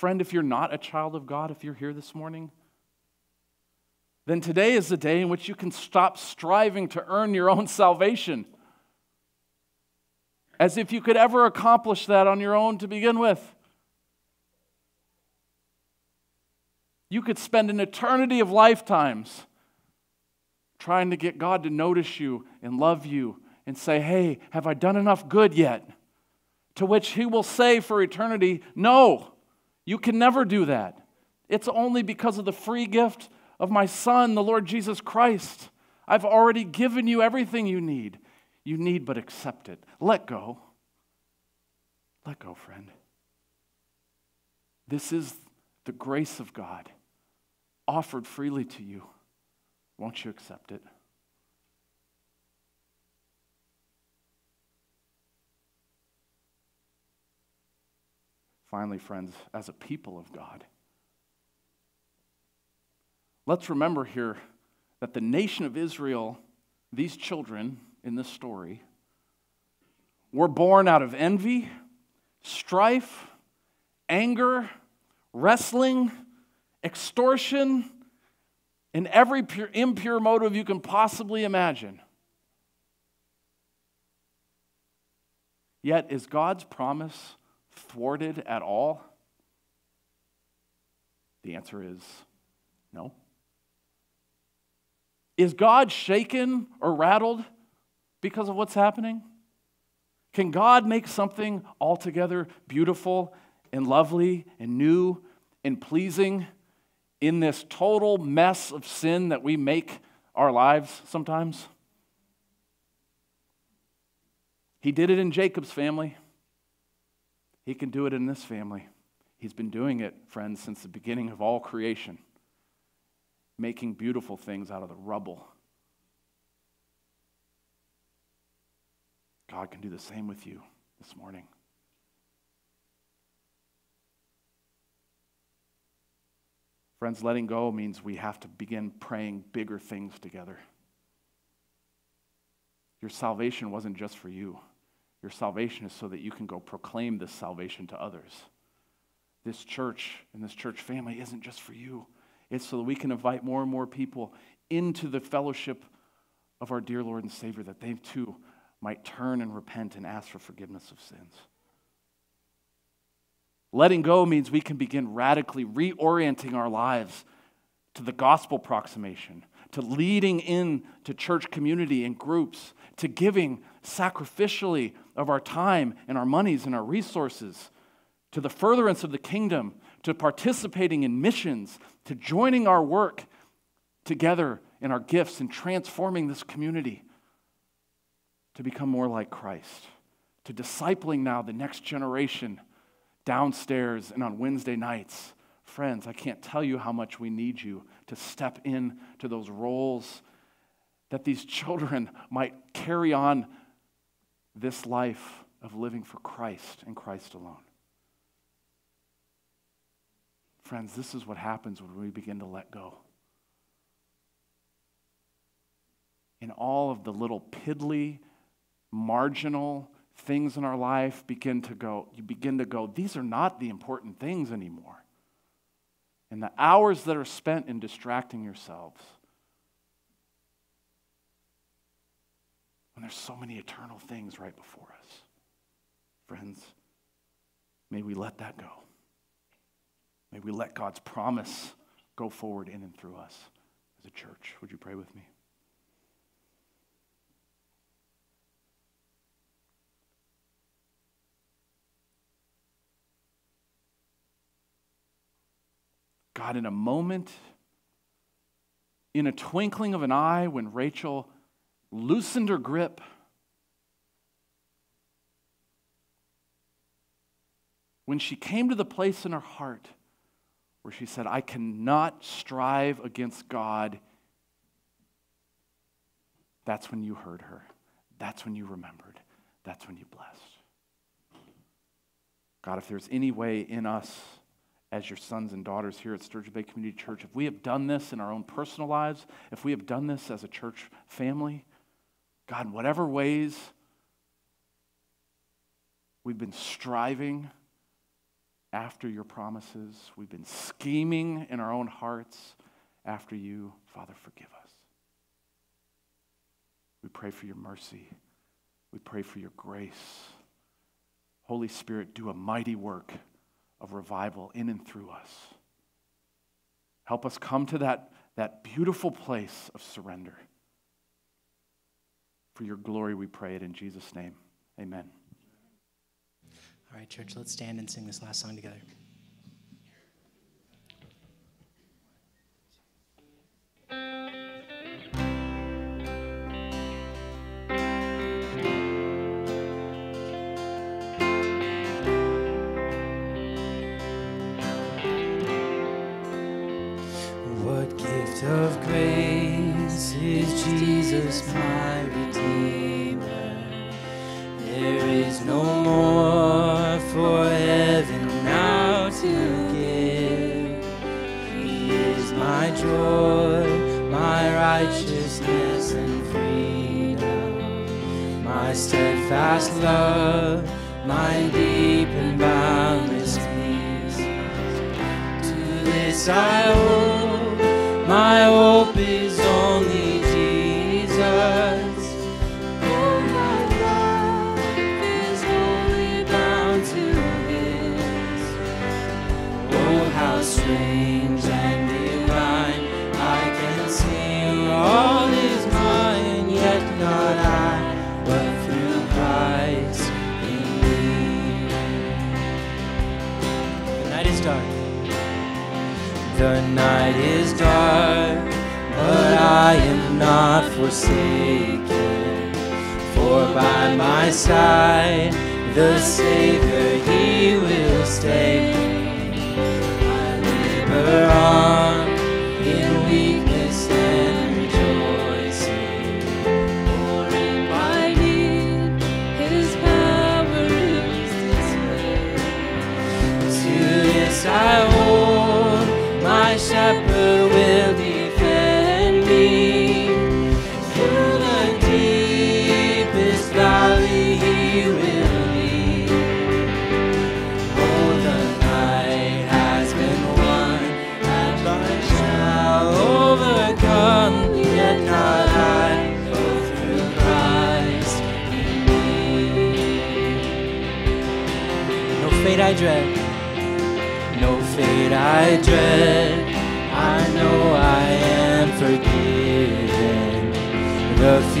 Friend, if you're not a child of God, if you're here this morning, then today is the day in which you can stop striving to earn your own salvation. As if you could ever accomplish that on your own to begin with. You could spend an eternity of lifetimes trying to get God to notice you and love you and say, Hey, have I done enough good yet? To which He will say for eternity, No. You can never do that. It's only because of the free gift of my Son, the Lord Jesus Christ. I've already given you everything you need. You need but accept it. Let go. Let go, friend. This is the grace of God offered freely to you. Won't you accept it? Finally, friends, as a people of God, let's remember here that the nation of Israel these children in this story were born out of envy, strife, anger, wrestling, extortion, and every pure, impure motive you can possibly imagine. Yet, is God's promise thwarted at all? The answer is no. Is God shaken or rattled because of what's happening? Can God make something altogether beautiful and lovely and new and pleasing in this total mess of sin that we make our lives sometimes? He did it in Jacob's family. He can do it in this family. He's been doing it, friends, since the beginning of all creation, making beautiful things out of the rubble. God can do the same with you this morning. Friends, letting go means we have to begin praying bigger things together. Your salvation wasn't just for you. Your salvation is so that you can go proclaim this salvation to others. This church and this church family isn't just for you, it's so that we can invite more and more people into the fellowship of our dear Lord and Savior, that they too might turn and repent and ask for forgiveness of sins. Letting go means we can begin radically reorienting our lives to the gospel proximation, to leading in to church community and groups, to giving sacrificially of our time and our monies and our resources, to the furtherance of the kingdom, to participating in missions, to joining our work together in our gifts and transforming this community to become more like Christ, to discipling now the next generation downstairs and on Wednesday nights. Friends, I can't tell you how much we need you to step in to those roles that these children might carry on this life of living for Christ and Christ alone. Friends, this is what happens when we begin to let go. In all of the little piddly, marginal things in our life begin to go, you begin to go, these are not the important things anymore. And the hours that are spent in distracting yourselves when there's so many eternal things right before us. Friends, may we let that go. May we let God's promise go forward in and through us as a church. Would you pray with me? God, in a moment, in a twinkling of an eye, when Rachel loosened her grip, when she came to the place in her heart where she said, I cannot strive against God, that's when you heard her. That's when you remembered. That's when you blessed. God, if there's any way in us, as your sons and daughters here at Sturgeon Bay Community Church, if we have done this in our own personal lives, if we have done this as a church family, God, in whatever ways we've been striving after your promises, we've been scheming in our own hearts after you, Father, forgive us. We pray for your mercy. We pray for your grace. Holy Spirit, do a mighty work of revival in and through us. Help us come to that, that beautiful place of surrender. For your glory, we pray it in Jesus' name. Amen.
All right, church, let's stand and sing this last song together. What gift of grace my steadfast love, my deep and boundless peace. To this I hope, my hope is only night is dark, but I am not forsaken. For by my side, the Savior, He will stay. I labor on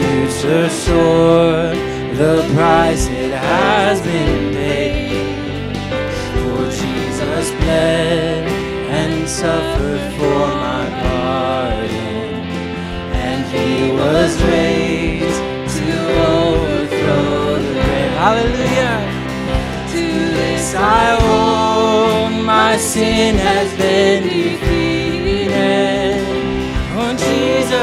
future sure, the price it has been paid. For Jesus bled and suffered for my pardon, and He was raised to overthrow the grave. Hallelujah to this I owe. My sin has been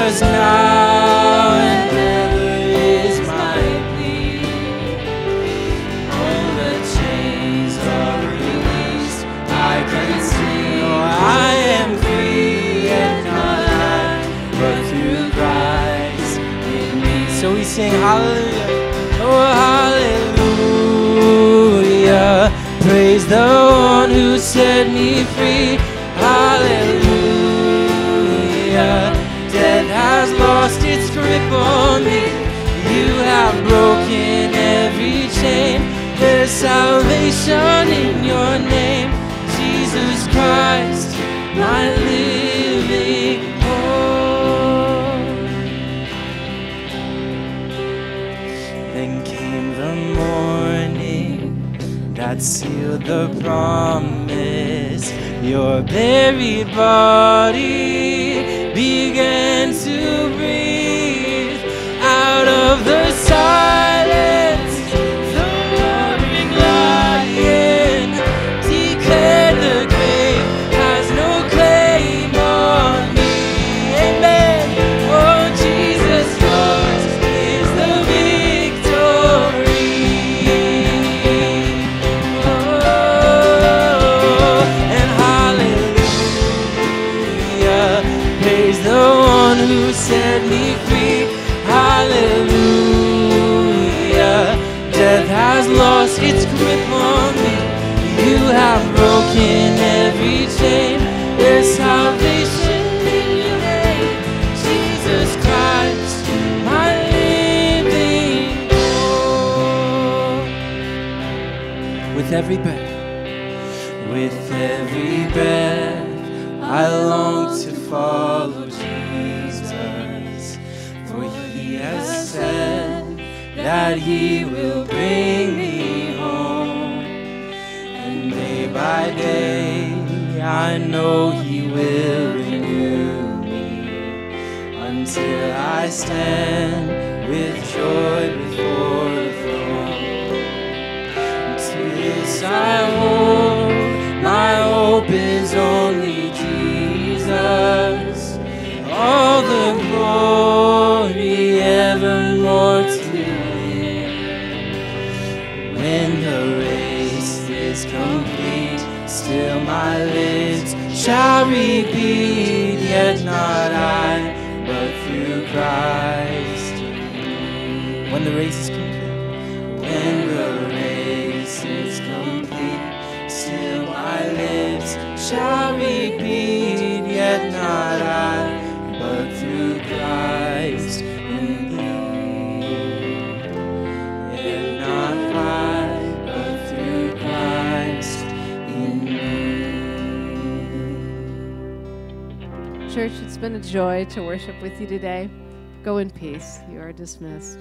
Now and ever is my plea. The chains are released. I can see, I am free, and not I, but Christ. So we sing hallelujah. Oh, hallelujah. Praise the one who set me free. On me. You have broken every chain. There's salvation in your name. Jesus Christ, my living hope. Then came the morning that sealed the promise. Your buried body of every breath,
with you today. Go in peace. You are dismissed.